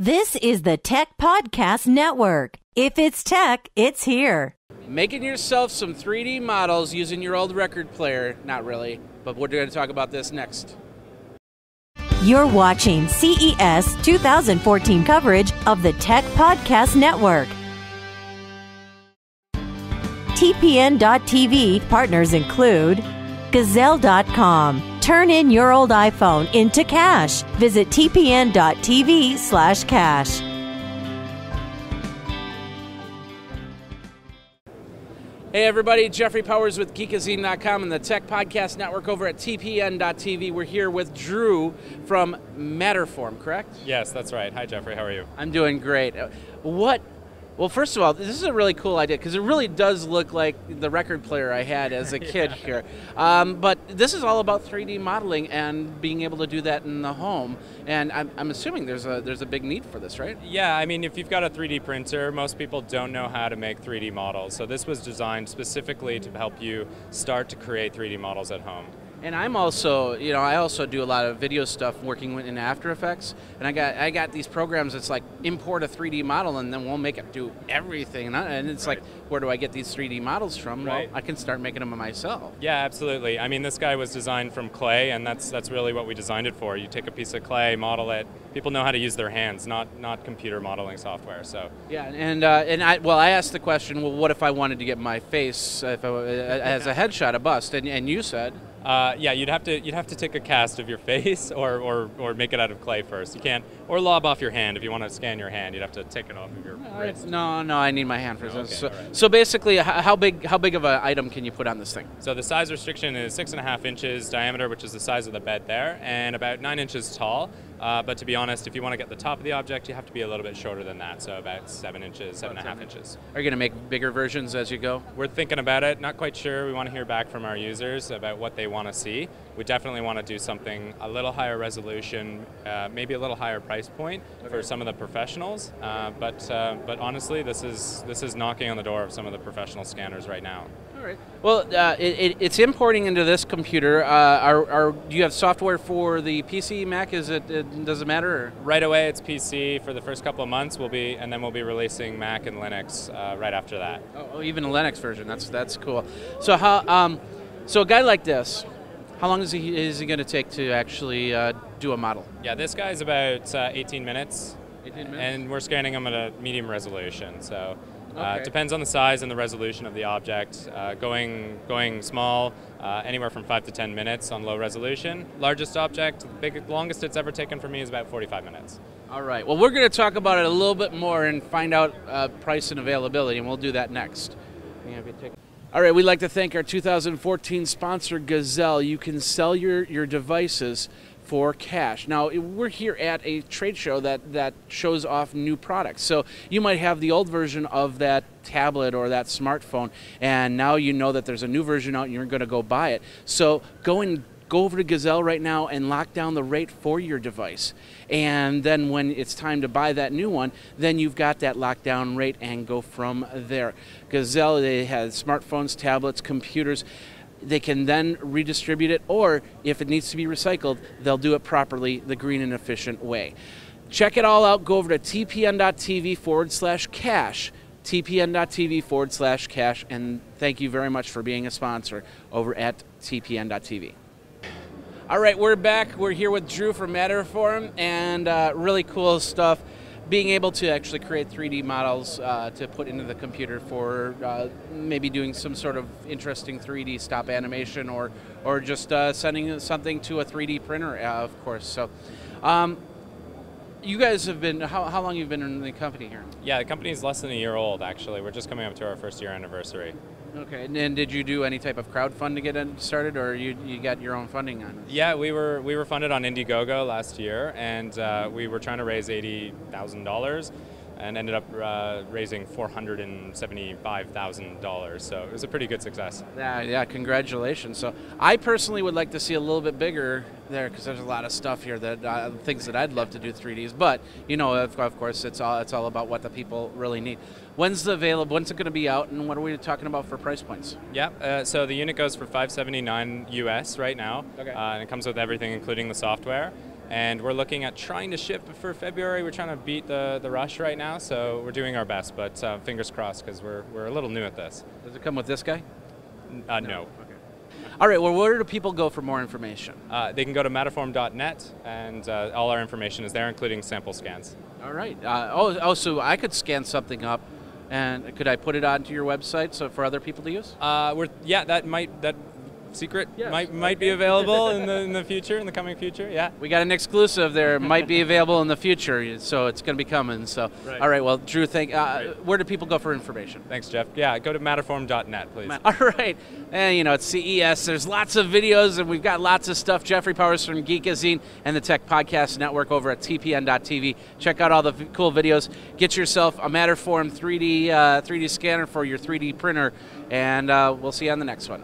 This is the Tech Podcast Network. If it's tech, it's here. Making yourself some 3D models using your old record player. Not really, but we're going to talk about this next. You're watching CES 2014 coverage of the Tech Podcast Network. TPN.TV partners include Gazelle.com. Turn in your old iPhone into cash. Visit tpn.tv slash cash. Hey everybody, Jeffrey Powers with Geekazine.com and the Tech Podcast Network over at TPN.tv. We're here with Drew from Matterform, correct? Yes, that's right. Hi Jeffrey, how are you? I'm doing great. What well, first of all, this is a really cool idea because it really does look like the record player I had as a kid yeah. here. Um, but this is all about 3D modeling and being able to do that in the home. And I'm, I'm, assuming there's a there's a big need for this, right? Yeah, I mean, if you've got a 3D printer, most people don't know how to make 3D models. So this was designed specifically to help you start to create 3D models at home. And I'm also, you know, I also do a lot of video stuff working in After Effects, and I got I got these programs that's like import a 3D model and then we'll make it do everything, and, I, and it's right. like, where do I get these 3D models from? Right. Well, I can start making them myself. Yeah, absolutely. I mean, this guy was designed from clay, and that's that's really what we designed it for. You take a piece of clay, model it. People know how to use their hands, not not computer modeling software. So Yeah, and uh, and I well, I asked the question, well, what if I wanted to get my face if I, uh, as a headshot, a bust, and, and you said. Uh, yeah, you'd have to you'd have to take a cast of your face, or, or, or make it out of clay first. You can't, or lob off your hand. If you want to scan your hand, you'd have to take it off of your wrist. No, no, I need my hand for Okay, this. So, all right. so basically, how big how big of an item can you put on this thing? So the size restriction is six and a half inches diameter, which is the size of the bed there, and about nine inches tall. Uh, but to be honest, if you want to get the top of the object, you have to be a little bit shorter than that, so about seven inches, seven and a half inches. Are you going to make bigger versions as you go? We're thinking about it, not quite sure. We want to hear back from our users about what they want to see. We definitely want to do something a little higher resolution, uh, maybe a little higher price point for some of the professionals. Uh, but uh, but honestly, this is this is knocking on the door of some of the professional scanners right now. All right. Well, uh, it, it, it's importing into this computer. Uh, are, are, do you have software for the PC, Mac? Is it, it does it matter? Or? Right away, it's PC for the first couple of months. We'll be, and then we'll be releasing Mac and Linux uh, right after that. Oh, oh, even a Linux version. That's that's cool. So how um, so a guy like this, how long is he is he going to take to actually uh, do a model? Yeah, this guy's about uh, 18 minutes, 18 minutes. and we're scanning him at a medium resolution. So. Uh, Okay. it depends on the size and the resolution of the object. Uh, going going small, uh, anywhere from five to 10 minutes on low resolution. Largest object, big, longest it's ever taken for me is about 45 minutes. All right. Well, we're going to talk about it a little bit more and find out uh, price and availability, and we'll do that next. All right. We'd like to thank our 2014 sponsor, Gazelle. You can sell your, your devices for cash. Now, we're here at a trade show that, that shows off new products. So you might have the old version of that tablet or that smartphone, and now you know that there's a new version out and you're going to go buy it. So go and go over to Gazelle right now and lock down the rate for your device. And then when it's time to buy that new one, then you've got that lockdown rate and go from there. Gazelle, they have smartphones, tablets, computers. They can then redistribute it, or if it needs to be recycled, they'll do it properly, the green and efficient way. Check it all out. Go over to tpn.tv forward slash cash tpn.tv forward slash cash, and thank you very much for being a sponsor over at tpn.tv. All right, we're back. We're here with Drew from Matterform, and uh, really cool stuff. Being able to actually create 3D models uh, to put into the computer for uh, maybe doing some sort of interesting 3D stop animation, or or just uh, sending something to a 3D printer, uh, of course. So, um, you guys have been how, how long you've been in the company here? Yeah, the company's less than a year old actually. We're just coming up to our first year anniversary. Okay, and, and did you do any type of crowdfund to get it started, or you you got your own funding on it? Yeah, we were we were funded on Indiegogo last year, and uh, we were trying to raise eighty thousand dollars, and ended up uh, raising four hundred and seventy-five thousand dollars. So it was a pretty good success. Yeah, yeah, congratulations. So I personally would like to see a little bit bigger there because there's a lot of stuff here that uh, things that I'd love to do 3ds. But you know, of, of course, it's all it's all about what the people really need. When's the available? When's it going to be out? And what are we talking about for price points? Yeah, uh, so the unit goes for 579 US right now, Okay. uh, and it comes with everything, including the software. and we're looking at trying to ship for February. We're trying to beat the, the rush right now, so we're doing our best, but uh, fingers crossed because we're, we're a little new at this. Does it come with this guy? Uh, no. All right, well, where do people go for more information? Uh, they can go to matterform.net, and uh, all our information is there, including sample scans. All right. Uh, oh, oh, so I could scan something up, and could I put it onto your website so for other people to use? Uh, we're yeah, that might that secret Yes. might might be available in the in the future, in the coming future. Yeah. We got an exclusive there. Might be available in the future, so it's going to be coming. So, Right. all right. Well, Drew, thank. Uh, Great. where do people go for information? Thanks, Jeff. Yeah, go to matterform.net, please. All right. And you know, it's CES. There's lots of videos, and we've got lots of stuff. Jeffrey Powers from Geekazine and the Tech Podcast Network over at TPN.tv. Check out all the v- cool videos. Get yourself a Matterform 3D uh, 3D scanner for your 3D printer, and uh, we'll see you on the next one.